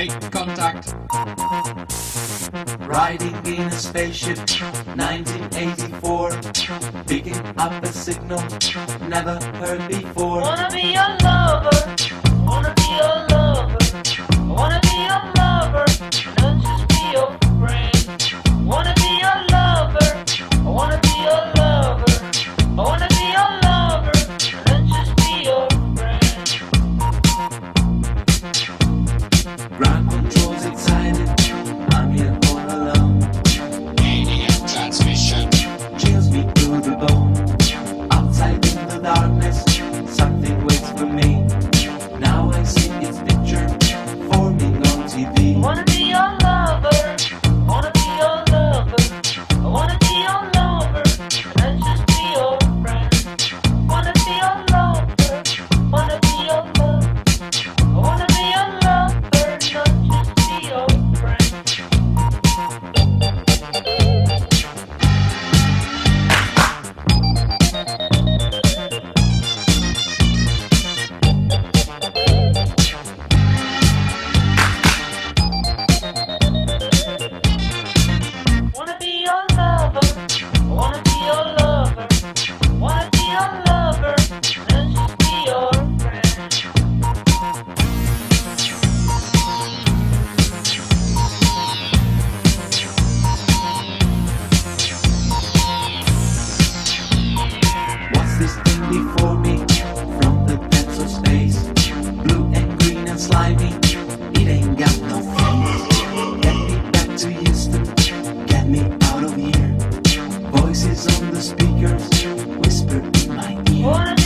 Make contact. Riding in a spaceship, 1984. Picking up a signal, never heard before. Wanna be your Bora!